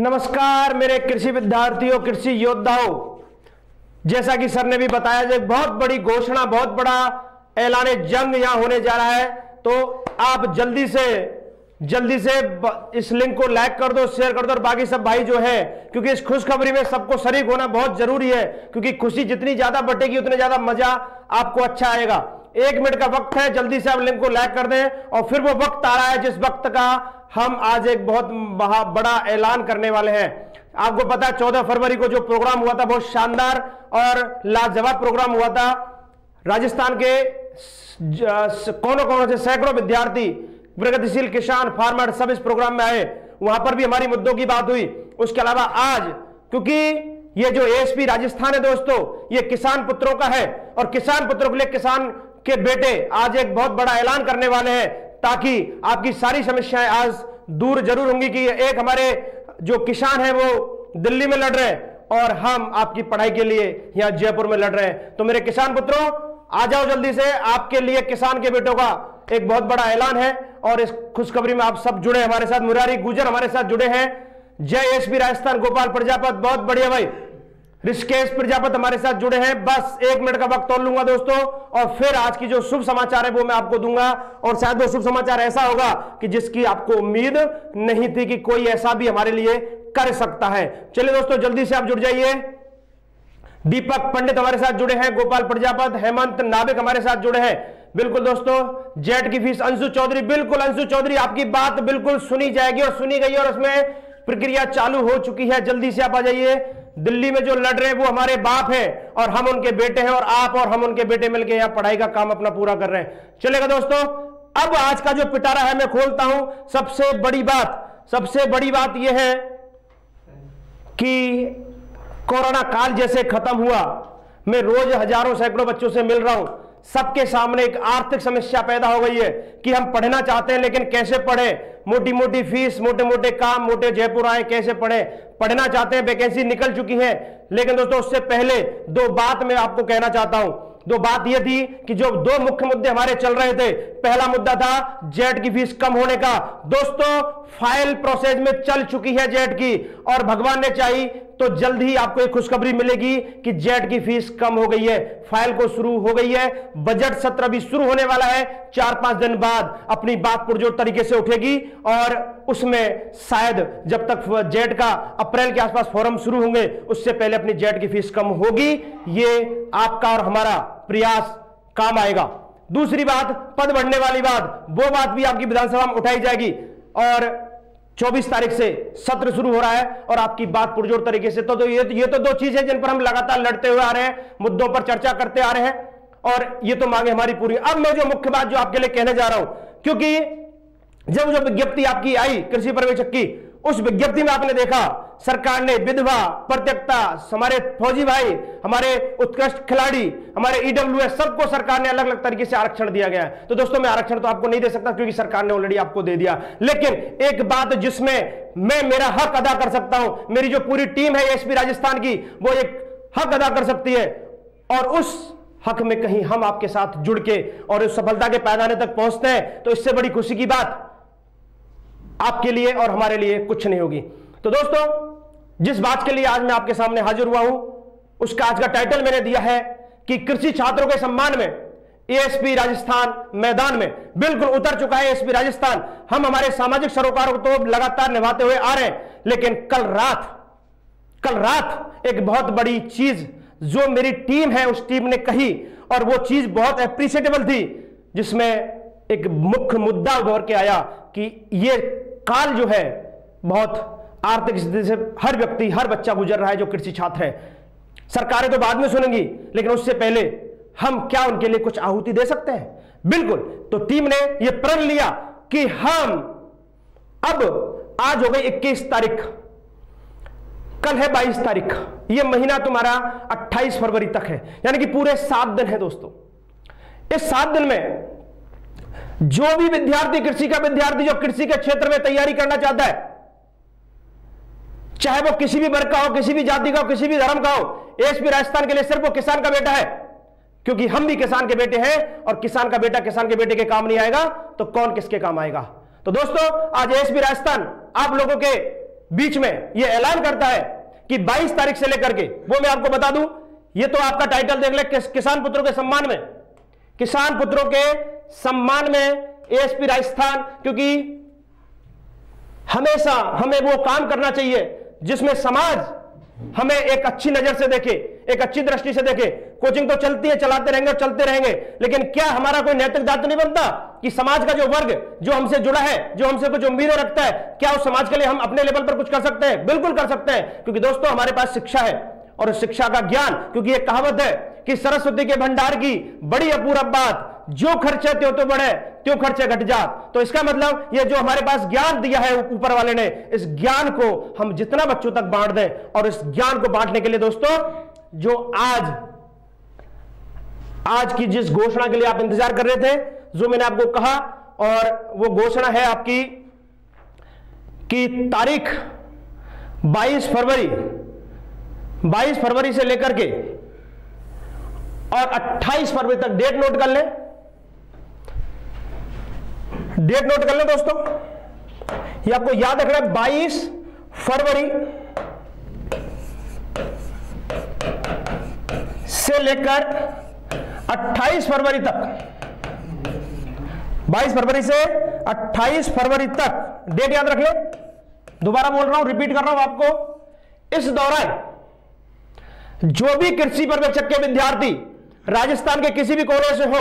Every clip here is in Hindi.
नमस्कार, मेरे कृषि विद्यार्थियों, कृषि योद्धाओं। जैसा कि सर ने भी बताया जो बहुत बड़ी घोषणा, बहुत बड़ा ऐलान जंग यहाँ होने जा रहा है। तो आप जल्दी से जल्दी से इस लिंक को लाइक कर दो शेयर कर दो और बाकी सब भाई जो है, क्योंकि इस खुशखबरी में सबको शरीक होना बहुत ज़रूरी है, क्योंकि खुशी जितनी ज़्यादा बटेगी, उतने ज़्यादा मज़ा आपको अच्छा आएगा। एक मिनट का वक्त है, जल्दी से आप लिंक को लाइक कर दें और फिर वो वक्त आ रहा है जिस वक्त का हम आज एक बहुत बड़ा ऐलान करने वाले हैं। आपको पता है, चौदह फरवरी को जो प्रोग्राम हुआ था, बहुत शानदार और लाजवाब प्रोग्राम हुआ था। राजस्थान के कौन कौन से, सैकड़ों विद्यार्थी, प्रगतिशील किसान फार्मर सब इस प्रोग्राम में आए। वहाँ पर भी हमारी मुद्दों की बात हुई। उसके अलावा आज, क्योंकि ये जो एएसपी राजस्थान है दोस्तों, ये किसान पुत्रों का है। और किसान पुत्रों के लिए किसान के बेटे आज एक बहुत बड़ा ऐलान करने वाले हैं ताकि आपकी सारी समस्याएँ आज दूर ज़रूर होंगी कि एक हमारे जो किसान है वो दिल्ली में लड़ रहे हैं और हम आपकी पढ़ाई के लिए यहाँ जयपुर में लड़ रहे हैं। तो मेरे किसान पुत्रों, आ जाओ जल्दी से। आपके लिए किसान के बेटों का एक बहुत बड़ा ऐलान है और इस खुशखबरी में आप सब जुड़े हमारे साथ। मुरारी गुजर हमारे साथ जुड़े हैं। जय एसपी राजस्थान, गोपाल प्रजापत, बहुत बढ़िया भाई। ऋषिकेश प्रजापत हमारे साथ जुड़े हैं। बस एक मिनट का वक्त तोड़ लूँगा दोस्तों, और फिर आज की जो शुभ समाचार है वो मैं आपको दूँगा। और शायद वो शुभ समाचार ऐसा होगा कि जिसकी आपको उम्मीद नहीं थी कि कोई ऐसा भी हमारे लिए कर सकता है। चलिए दोस्तों, जल्दी से आप जुड़ जाइए। दीपक पंडित हमारे साथ जुड़े हैं, गोपाल प्रजापत, हेमंत नाविक हमारे साथ जुड़े हैं। बिल्कुल दोस्तों जेट की फ़ीस अंशु चौधरी, बिल्कुल अंशु चौधरी, आपकी बात बिल्कुल सुनी जाएगी और सुनी गई और उसमें प्रक्रिया चालू हो चुकी है। जल्दी से आप आ जाइए। दिल्ली में जो लड़ रहे हैं, वो हमारे बाप हैं और हम उनके बेटे हैं और आप और हम उनके बेटे मिलकर यहाँ पढ़ाई का काम अपना पूरा कर रहे हैं। चलेगा दोस्तों, अब आज का जो पिटारा है, मैं खोलता हूँ। सबसे बड़ी बात, सबसे बड़ी बात यह है कि कोरोना काल जैसे खत्म हुआ। मैं रोज हज़ारों सैकड़ों बच्चों से मिल रहा हूँ। सबके सामने एक आर्थिक समस्या पैदा हो गई है कि हम पढ़ना चाहते हैं, लेकिन कैसे पढ़े? मोटी मोटी फ़ीस मोटे मोटे काम, मोटे जयपुर आए, कैसे पढ़े? पढ़ना चाहते हैं, वैकेंसी निकल चुकी है। लेकिन दोस्तों, उससे पहले दो बात मैं आपको कहना चाहता हूँ। दो बात यह थी कि जो दो मुख्य मुद्दे हमारे चल रहे थे, पहला मुद्दा था जेट की फ़ीस कम होने का। दोस्तों, फ़ाइल प्रोसेस में चल चुकी है जेट की, और भगवान ने चाहिए तो जल्द ही आपको एक खुशखबरी मिलेगी कि जेट की फ़ीस कम हो गई है। फ़ाइल को शुरू हो गई है, बजट सत्र भी शुरू होने वाला है चार पाँच दिन बाद अपनी बात पुरजोर तरीके से उठेगी, और उसमें शायद जब तक जेट का अप्रैल के आसपास फोरम शुरू होंगे, उससे पहले अपनी जेट की फ़ीस कम होगी। ये आपका और हमारा प्रयास काम आएगा। दूसरी बात पद बढ़ने वाली बात वो बात भी आपकी विधानसभा में उठाई जाएगी। और 24 तारीख से सत्र शुरू हो रहा है और आपकी बात पुरजोर तरीके से तो, तो ये ये तो दो चीज़ें जिन पर हम लगातार लड़ते हुए आ रहे हैं मुद्दों पर चर्चा करते आ रहे हैं। और ये तो मांगे हमारी पूरी। अब मैं जो मुख्य बात जो आपके लिए कहने जा रहा हूँ क्योंकि जब जो विज्ञप्ति आपकी आई कृषि पर्यवेक्षक की उस विज्ञप्ति में आपने देखा सरकार ने विधवा प्रत्यक्षता हमारे फौजी भाई, हमारे उत्कृष्ट खिलाड़ी, हमारे ईडब्ल्यू e सबको सरकार ने अलग अलग तरीके से आरक्षण दिया गया है। तो दोस्तों, मैं आरक्षण तो आपको नहीं दे सकता क्योंकि सरकार ने ऑलरेडी आपको दे दिया। लेकिन एक बात जिसमें मैं, मेरा हक अदा कर सकता हूँ, मेरी जो पूरी टीम है एसपी राजस्थान की, वो एक हक अदा कर सकती है। और उस हक में कहीं हम आपके साथ जुड़ के और उस सफलता के पैदाने तक पहुँचते हैं तो इससे बड़ी खुशी की बात आपके लिए और हमारे लिए कुछ नहीं होगी। तो दोस्तों जिस बात के लिए आज मैं आपके सामने हाजिर हुआ हूँ, उसका आज का टाइटल मैंने दिया है कि कृषि छात्रों के सम्मान में एएसपी राजस्थान मैदान में बिल्कुल उतर चुका है एएसपी राजस्थान। हम हमारे सामाजिक सरोकारों को तो लगातार निभाते हुए आ रहे हैं, लेकिन कल रात कल रात एक बहुत बड़ी चीज़ जो मेरी टीम है, उस टीम ने कही, और वो चीज़ बहुत अप्रिशिएटेबल थी, जिसमें एक मुख्य मुद्दा उभर के आया कि ये काल जो है, बहुत आर्थिक स्थिति से हर व्यक्ति, हर बच्चा गुजर रहा है जो कृषि छात्र है। सरकारें तो बाद में सुनेंगी, लेकिन उससे पहले हम क्या उनके लिए कुछ आहुति दे सकते हैं? बिल्कुल। तो टीम ने यह प्रण लिया कि हम अब आज हो गई 21 तारीख। कल है 22 तारीख। यह महीना तुम्हारा 28 फरवरी तक है। यानी कि पूरे सात दिन है दोस्तों। इस सात दिन में जो भी विद्यार्थी कृषि का विद्यार्थी जो कृषि के क्षेत्र में तैयारी करना चाहता है चाहे वो किसी भी वर्ग का हो किसी भी जाति का हो किसी भी धर्म का हो एसपी राजस्थान के लिए सिर्फ़ वो किसान का बेटा है। क्योंकि हम भी किसान के बेटे हैं और किसान का बेटा किसान के बेटे के काम नहीं आएगा तो कौन किसके काम आएगा? तो दोस्तों आज एसपी राजस्थान आप लोगों के बीच में यह ऐलान करता है कि 22 तारीख से लेकर के वो मैं आपको बता दूँ ये तो आपका टाइटल देख ले किस, किसान पुत्रों के सम्मान में। किसान पुत्रों के सम्मान में एएसपी राजस्थान क्योंकि हमेशा हमें वो काम करना चाहिए जिसमें समाज हमें एक अच्छी नज़र से देखे, एक अच्छी दृष्टि से देखे। कोचिंग तो चलती है, चलाते रहेंगे और चलते रहेंगे। लेकिन क्या हमारा कोई नैतिक दायित्व नहीं बनता कि समाज का जो वर्ग, जो हमसे जुड़ा है, जो हमसे कुछ उम्मीदें रखता है, क्या उस समाज के लिए हम अपने लेवल पर कुछ कर सकते हैं? बिल्कुल कर सकते हैं। क्योंकि दोस्तों, हमारे पास शिक्षा है और शिक्षा का ज्ञान, क्योंकि एक कहावत है कि सरस्वती के भंडार की बड़ी अपूर्व बात जो खर्चे त्यो तो बढ़े, त्यों खर्चे घट जा तो इसका मतलब ये जो हमारे पास ज्ञान दिया है ऊपर वाले ने, इस ज्ञान को हम जितना बच्चों तक बांट दें और इस ज्ञान को बांटने के लिए दोस्तों, जो आज आज की जिस घोषणा के लिए आप इंतज़ार कर रहे थे, जो मैंने आपको कहा, और वो घोषणा है आपकी कि तारीख 22 फरवरी 22 फरवरी से लेकर के और 28 फरवरी तक डेट नोट कर लें। डेट नोट कर लें दोस्तों। ये आपको याद रखना है, बाईस फरवरी से लेकर 28 फरवरी तक। 22 फरवरी से 28 फरवरी तक। डेट याद रख ले। दोबारा बोल रहा हूँ रिपीट कर रहा हूँ आपको। इस दौरान जो भी कृषि पर्यवेक्षक के विद्यार्थी राजस्थान के किसी भी कोने से हो,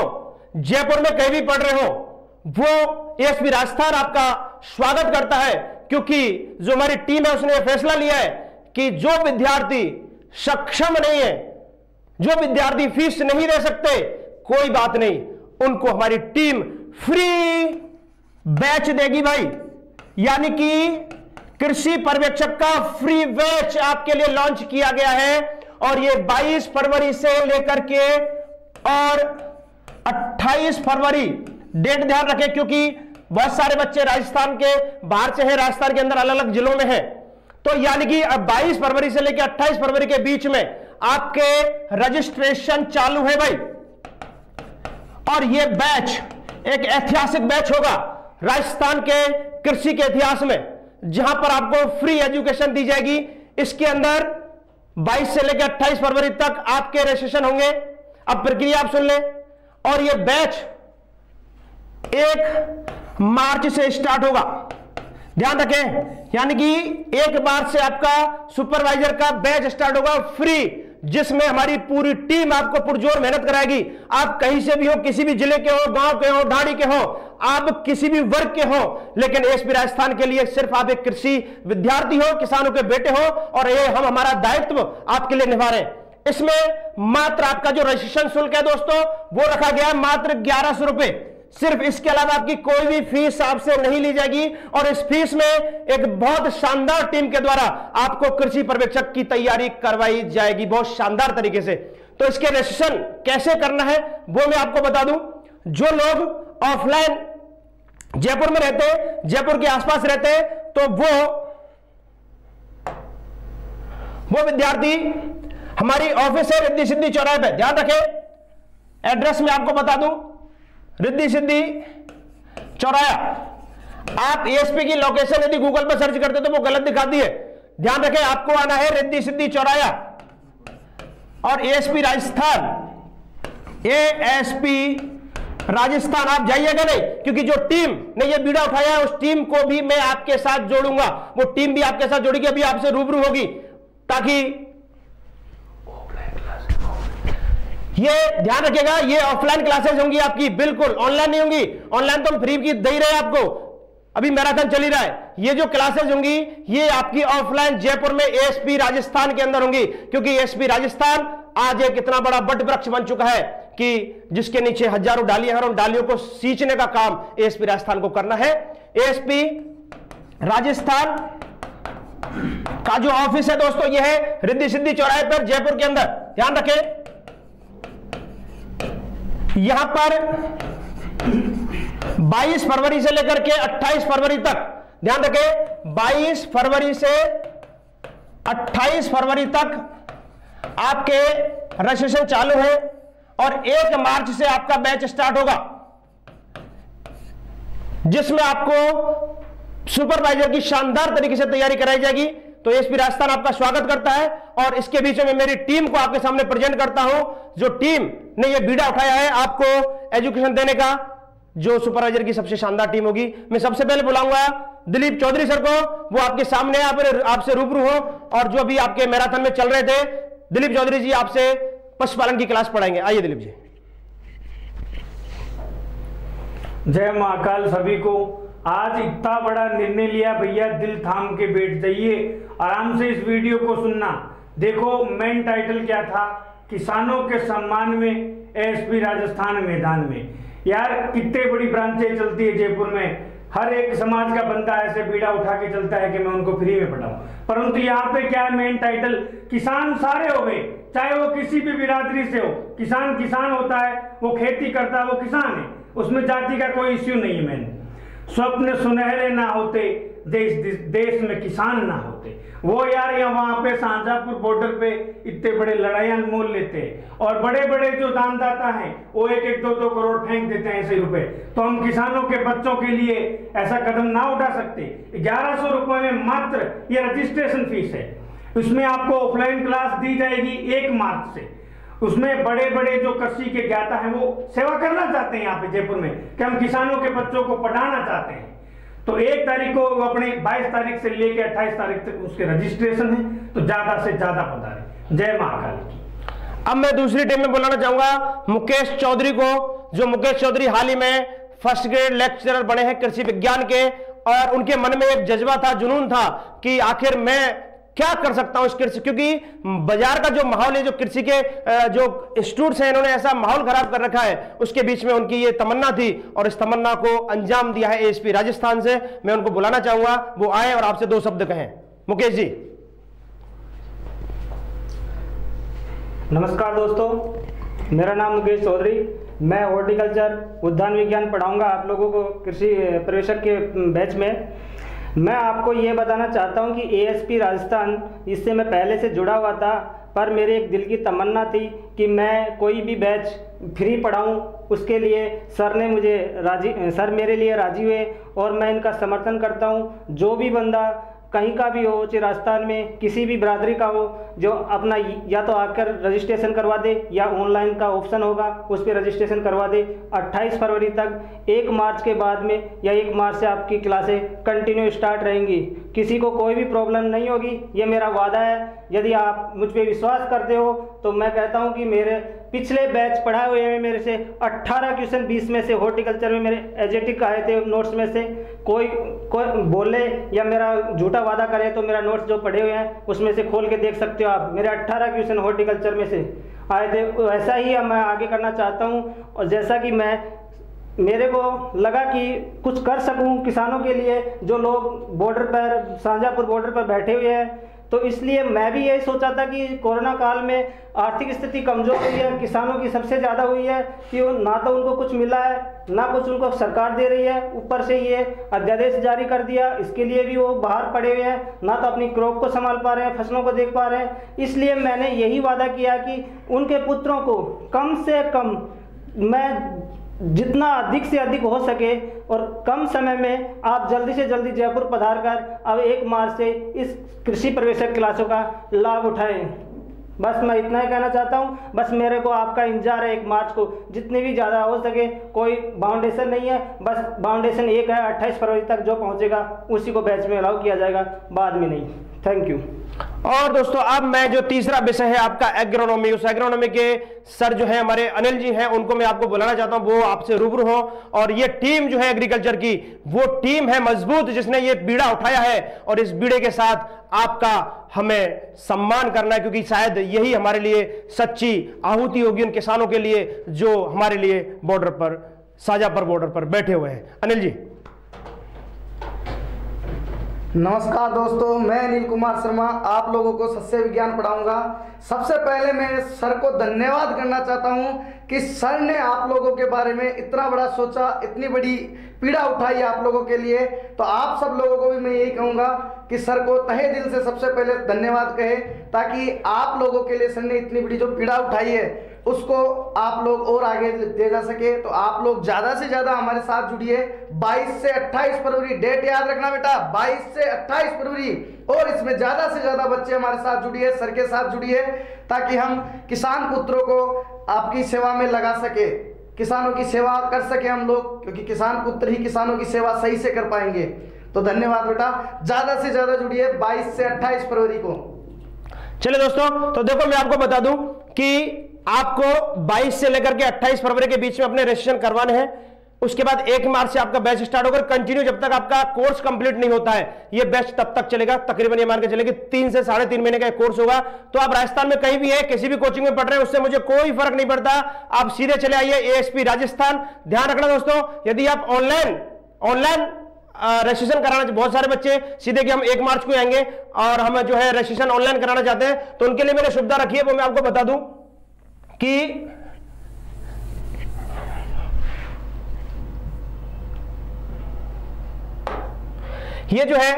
जयपुर में कहीं भी पढ़ रहे हो वो एसपी राजस्थान आपका स्वागत करता है, क्योंकि जो हमारी टीम है, उसने फैसला लिया है कि जो विद्यार्थी सक्षम नहीं है, जो विद्यार्थी फ़ीस नहीं दे सकते, कोई बात नहीं, उनको हमारी टीम फ्री बैच देगी भाई। यानी कि कृषि पर्यवेक्षक का फ्री बैच आपके लिए लॉन्च किया गया है, और ये 22 फरवरी से लेकर के और 28 फरवरी डेट ध्यान रखें, क्योंकि बहुत सारे बच्चे राजस्थान के बाहर से हैं, राजस्थान के अंदर अलग अलग जिलों में हैं। तो यानी कि 22 फरवरी से लेकर 28 फरवरी के बीच में आपके रजिस्ट्रेशन चालू है भाई। और यह बैच, एक ऐतिहासिक बैच होगा राजस्थान के कृषि के इतिहास में, जहाँ पर आपको फ्री एजुकेशन दी जाएगी। इसके अंदर 22 से लेकर 28 फरवरी तक आपके रजिस्ट्रेशन होंगे। अब प्रक्रिया आप सुन लें। और यह बैच एक मार्च से स्टार्ट होगा। ध्यान रखें, यानी कि एक मार्च से आपका सुपरवाइजर का बैच स्टार्ट होगा फ्री, जिसमें हमारी पूरी टीम आपको पुरजोर मेहनत कराएगी। आप कहीं से भी हो, किसी भी ज़िले के हो, गाँव के हो ढाड़ी के हो, आप किसी भी वर्ग के हो, लेकिन एसपी राजस्थान के लिए सिर्फ़ आप एक कृषि विद्यार्थी हो, किसानों के बेटे हो, और ये हम हमारा दायित्व आपके लिए निभा रहे हैं। इसमें मात्र आपका जो रजिस्ट्रेशन शुल्क है दोस्तों, वो रखा गया मात्र ग्यारह सौ रुपए। सिर्फ़ इसके अलावा आपकी कोई भी फ़ीस आपसे नहीं ली जाएगी और इस फ़ीस में एक बहुत शानदार टीम के द्वारा आपको कृषि पर्यवेक्षक की तैयारी करवाई जाएगी, बहुत शानदार तरीके से। तो इसके रजिस्ट्रेशन कैसे करना है, वो मैं आपको बता दूँ। जो लोग ऑफलाइन जयपुर में रहते हैं, जयपुर के आसपास रहते हैं तो वो वो विद्यार्थी हमारी ऑफ़िस है रिद्धि सिद्धि चौराहे पे। ध्यान रखें, एड्रेस में आपको बता दूँ रिद्धि सिद्धि चौराया। आप एएसपी की लोकेशन यदि गूगल पर सर्च करते तो वो गलत दिखाती है। ध्यान रखें, आपको आना है रिद्धि सिद्धि चौराया। और एएसपी राजस्थान। एएसपी राजस्थान, आप जाइएगा नहीं, क्योंकि जो टीम ने ये बीड़ा उठाया है, उस टीम को भी मैं आपके साथ जोड़ूँगा। वो टीम भी आपके साथ जोड़ेगी, अभी आपसे रूबरू होगी, ताकि ये ध्यान रखिएगा, ये ऑफलाइन क्लासेस होंगी आपकी, बिल्कुल ऑनलाइन नहीं होंगी। ऑनलाइन तो हम फ्री की दे रहे हैं आपको। अभी मैराथन चल ही रहा है। ये जो क्लासेस होंगी, ये आपकी ऑफलाइन जयपुर में एसपी राजस्थान के अंदर होंगी। क्योंकि एसपी राजस्थान आज एक इतना बड़ा बट वृक्ष बन चुका है कि जिसके नीचे हज़ारों डालियाँ हैं उन डालियों को सींचने का काम एसपी राजस्थान को करना है। एसपी राजस्थान का जो ऑफ़िस है दोस्तों यह है रिद्धि सिद्धि चौराहे पर जयपुर के अंदर। ध्यान रखें। यहाँ पर 22 फरवरी से लेकर के 28 फरवरी तक, ध्यान रखें 22 फरवरी से 28 फरवरी तक आपके रजिस्ट्रेशन चालू है और 1 मार्च से आपका बैच स्टार्ट होगा, जिसमें आपको सुपरवाइजर की शानदार तरीके से तैयारी कराई जाएगी। तो एसपी राजस्थान आपका स्वागत करता है और इसके बीच में मेरी टीम को आपके सामने प्रेजेंट करता हूँ, जो टीम ने ये बीड़ा उठाया है आपको एजुकेशन देने का, जो सुपरवाइजर की सबसे शानदार टीम होगी। मैं सबसे पहले बुलाऊँगा दिलीप चौधरी सर को, वो आपके सामने आपसे रूबरू हो और जो अभी आपके मैराथन में चल रहे थे, दिलीप चौधरी जी आपसे पशुपालन की क्लास पढ़ाएँगे। आइए दिलीप जी। जय महाकाल सभी को। आज इतना बड़ा निर्णय लिया, भैया, दिल थाम के बैठ जाइए। आराम से इस वीडियो को सुनना। देखो मेन टाइटल क्या था? किसानों के सम्मान में एसपी राजस्थान मैदान में। यार कितने बड़ी ब्रांचें चलती है जयपुर में। हर एक समाज का बंदा ऐसे बीड़ा उठा के चलता है कि मैं उनको फ्री में पढ़ाऊं। परंतु यहाँ पे क्या है मेन टाइटल किसान सारे हो गए। चाहे वो किसी भी बिरादरी से हो। किसान किसान होता है, वो खेती करता है, वो किसान है। उसमें जाति का कोई इश्यू नहीं है मैंने स्वप्न सुनहरे ना होते, देश देश में किसान ना होते। वो यार यहाँ वहाँ पे शाहजहापुर बॉर्डर पे इतने बड़े लड़ाइया मोल लेते हैं। और बड़े बड़े जो दानदाता हैं, वो एक एक दो दो करोड़ फेंक देते हैं ऐसे रुपए। तो हम किसानों के बच्चों के लिए ऐसा कदम ना उठा सकते। ग्यारह सौ रुपए में मात्र ये रजिस्ट्रेशन फ़ीस है। उसमें आपको ऑफलाइन क्लास दी जाएगी एक मार्च से। उसमें बड़े बड़े जो कृषि के ज्ञाता हैं, वो सेवा करना चाहते हैं यहाँ पे जयपुर में, कि हम किसानों के बच्चों को पढ़ाना चाहते हैं। तो एक तारीख को अपने 22 तारीख से लेकर 28 तारीख तक उसके रजिस्ट्रेशन है तो ज़्यादा से ज़्यादा पधारे जय महाकाल अब मैं दूसरी टीम में बुलाना चाहूँगा, मुकेश चौधरी को, जो मुकेश चौधरी हाल ही में फ़र्स्ट ग्रेड लेक्चरर बने हैं कृषि विज्ञान के, और उनके मन में एक जज्बा था, जुनून था कि आखिर मैं क्या कर सकता हूँ इस कृषि? क्योंकि बाज़ार का जो माहौल है जो कृषि के जो इंस्टीट्यूट हैं, इन्होंने ऐसा माहौल खराब कर रखा है। उसके बीच में उनकी ये तमन्ना थी और इस तमन्ना को अंजाम दिया है एसपी राजस्थान से। मैं उनको बुलाना चाहूँगा। वो आए और आपसे दो शब्द कहें। मुकेश जी। नमस्कार दोस्तों। मेरा नाम मुकेश चौधरी। मैं हॉर्टिकल्चर उद्यान विज्ञान पढ़ाऊँगा आप लोगों को कृषि प्रवेशक के बैच में। मैं आपको ये बताना चाहता हूँ कि एएसपी राजस्थान, इससे मैं पहले से जुड़ा हुआ था, पर मेरे एक दिल की तमन्ना थी कि मैं कोई भी बैच फ्री पढ़ाऊँ, उसके लिए सर ने मुझे राज़ी, सर मेरे लिए राज़ी हुए और मैं इनका समर्थन करता हूँ। जो भी बंदा कहीं का भी हो, चाहे राजस्थान में किसी भी बरादरी का हो, जो अपना या तो आकर रजिस्ट्रेशन करवा दे, या ऑनलाइन का ऑप्शन होगा, उस पर रजिस्ट्रेशन करवा दे। 28 फरवरी तक, एक मार्च के बाद में, या एक मार्च से आपकी क्लासें कंटिन्यू स्टार्ट रहेंगी। किसी को कोई भी प्रॉब्लम नहीं होगी। ये मेरा वादा है। यदि आप मुझ पर विश्वास करते हो तो मैं कहता हूँ कि मेरे पिछले बैच पढ़ाए हुए हैं मेरे से 18 क्वेश्चन 20 में से हॉर्टिकल्चर में मेरे एजेटिक आए थे नोट्स में से। कोई कोई बोले या मेरा झूठा वादा करे तो मेरा नोट्स जो पढ़े हुए हैं, उसमें से खोल के देख सकते हो आप। मेरे 18 क्वेश्चन हॉर्टिकल्चर में से आए थे। वैसा ही मैं आगे करना चाहता हूँ। और जैसा कि मैं मेरे को लगा कि कुछ कर सकूँ किसानों के लिए, जो लोग बॉर्डर पर, शाहजहाँपुर बॉर्डर पर बैठे हुए हैं। तो इसलिए मैं भी यही सोचा था कि कोरोना काल में आर्थिक स्थिति कमज़ोर हुई है, किसानों की सबसे ज़्यादा हुई है कि ना तो उनको कुछ मिला है, ना कुछ उनको सरकार दे रही है, ऊपर से ये अध्यादेश जारी कर दिया। इसके लिए भी वो बाहर पड़े हुए हैं, ना तो अपनी क्रॉप को संभाल पा रहे हैं, फ़सलों को देख पा रहे हैं। इसलिए मैंने यही वादा किया कि उनके पुत्रों को कम से कम मैं जितना अधिक से अधिक हो सके और कम समय में आप जल्दी से जल्दी जयपुर पधार कर अब एक मार्च से इस कृषि प्रवेशक क्लासों का लाभ उठाएँ। बस मैं इतना ही कहना चाहता हूँ, बस मेरे को आपका इंतज़ार है एक मार्च को। जितने भी ज़्यादा हो सके, कोई बाउंडेशन नहीं है, बस बाउंडेशन एक है, अट्ठाईस फरवरी तक जो पहुँचेगा, उसी को बैच में अलाउ किया जाएगा, बाद में नहीं। थैंक यू और दोस्तों, अब मैं जो तीसरा विषय है आपका एग्रोनॉमी उस एग्रोनॉमी के सर जो है हमारे अनिल जी हैं, उनको मैं आपको बुलाना चाहता हूँ, वो आपसे रूबरू हो। और ये टीम जो है एग्रीकल्चर की, वो टीम है मज़बूत, जिसने ये बीड़ा उठाया है। और इस बीड़े के साथ आपका हमें सम्मान करना है, क्योंकि शायद यही हमारे लिए सच्ची आहुति होगी उन किसानों के लिए, जो हमारे लिए बॉर्डर पर, साझा पर बॉर्डर पर बैठे हुए हैं। अनिल जी। नमस्कार दोस्तों, मैं अनिल कुमार शर्मा, आप लोगों को सस्य विज्ञान पढ़ाऊँगा। सबसे पहले मैं सर को धन्यवाद करना चाहता हूँ कि सर ने आप लोगों के बारे में इतना बड़ा सोचा, इतनी बड़ी पीड़ा उठाई आप लोगों के लिए। तो आप सब लोगों को भी मैं यही कहूँगा कि सर को तहे दिल से सबसे पहले धन्यवाद कहे, ताकि आप लोगों के लिए सर ने इतनी बड़ी जो पीड़ा उठाई है उसको आप लोग और आगे दे जा सके। तो आप लोग ज़्यादा से ज़्यादा हमारे साथ जुड़िए। 22 से 28 फरवरी, डेट याद रखना बेटा 22 से 28 फरवरी। और इसमें ज़्यादा से ज़्यादा बच्चे हमारे साथ जुड़िए, सर के साथ जुड़िए, ताकि हम किसान पुत्रों को आपकी सेवा में लगा सके। किसानों की सेवा कर सके हम लोग, क्योंकि किसान पुत्र ही किसानों की सेवा सही से कर पाएँगे। तो धन्यवाद बेटा, ज़्यादा से ज़्यादा जुड़िए 22 से 28 फरवरी को। चलिए दोस्तों तो देखो मैं आपको बता दूँ कि आपको 22 से लेकर के 28 फरवरी के बीच में अपने रजिस्ट्रेशन करवाने हैं। उसके बाद एक मार्च से आपका बैच स्टार्ट होकर कंटिन्यू जब तक आपका कोर्स कंप्लीट नहीं होता है, ये बैच तब तक चलेगा। तकरीबन ये मान के चलेगी तीन से साढ़े तीन महीने का कोर्स होगा। तो आप राजस्थान में कहीं भी है, किसी भी कोचिंग में पढ़ रहे हैं, उससे मुझे कोई फ़र्क नहीं पड़ता। आप सीधे चले आइए एएसपी राजस्थान। ध्यान रखना दोस्तों, यदि आप ऑनलाइन ऑनलाइन रजिस्ट्रेशन कराना बहुत सारे बच्चे सीधे कि हम एक मार्च को आएँगे और हम जो है रजिस्ट्रेशन ऑनलाइन कराना चाहते हैं तो उनके लिए मैंने सुविधा रखी है, वो मैं आपको बता दूँ। कि ये जो है,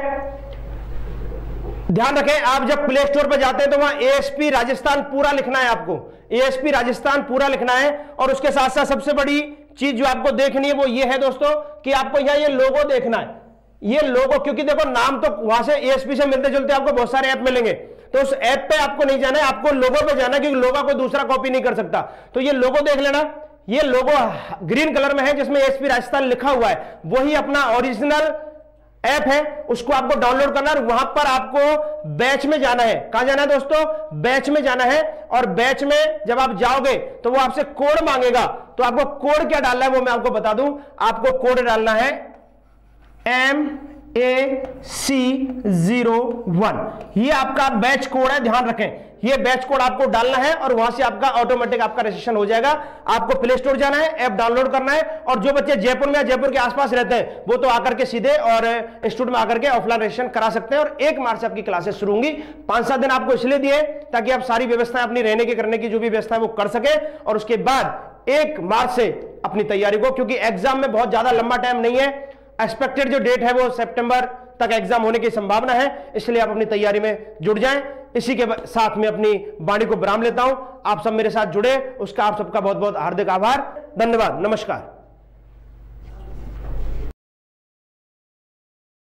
ध्यान रखें, आप जब प्ले स्टोर पर जाते हैं तो वहाँ एएसपी राजस्थान पूरा लिखना है आपको। एएसपी राजस्थान पूरा लिखना है और उसके साथ साथ सबसे बड़ी चीज़ जो आपको देखनी है वो ये है दोस्तों कि आपको यहाँ ये लोगो देखना है। ये लोगो क्योंकि देखो, नाम तो वहाँ से एएसपी से मिलते जुलते आपको बहुत सारे ऐप मिलेंगे। तो उस ऐप पे आपको नहीं जाना है, आपको लोगो पे जाना है क्योंकि लोगो को दूसरा कॉपी नहीं कर सकता। तो ये लोगो देख लेना। ये लोगो ग्रीन कलर में है, जिसमें एसपी राजस्थान लिखा हुआ है। वही अपना ओरिजिनल ऐप है, उसको आपको डाउनलोड करना है वहाँ पर आपको बैच में जाना है। कहाँ जाना है दोस्तों? बैच में जाना है और बैच में जब आप जाओगे तो वो आपसे कोड मांगेगा। तो आपको कोड क्या डालना है वो मैं आपको बता दूँ। आपको कोड डालना है M A C zero one ये आपका बैच कोड है, ध्यान रखें। ये बैच कोड आपको डालना है और वहाँ से आपका ऑटोमेटिक आपका रजिस्ट्रेशन हो जाएगा। आपको प्ले स्टोर जाना है ऐप डाउनलोड करना है और जो बच्चे जयपुर में या जयपुर के आसपास रहते हैं, वो तो आकर के सीधे और इंस्टीट्यूट में आकर के ऑफलाइन रजिस्ट्रेशन करा सकते हैं और एक मार्च से आपकी क्लासेस शुरू होंगी। पाँच सात दिन आपको इसलिए दिए ताकि आप सारी व्यवस्थाएँ अपनी रहने की, करने की जो भी व्यवस्था है वो कर सके और उसके बाद एक मार्च से अपनी तैयारी को, क्योंकि एग्ज़ाम में बहुत ज़्यादा लंबा टाइम नहीं है। एक्सपेक्टेड जो डेट है वो सितंबर तक एग्ज़ाम होने की संभावना है, इसलिए आप अपनी तैयारी में जुड़ जाएँ। इसी के साथ में अपनी वाणी को विराम लेता हूँ। आप सब मेरे साथ जुड़े, उसका आप सबका बहुत बहुत हार्दिक आभार। धन्यवाद, नमस्कार।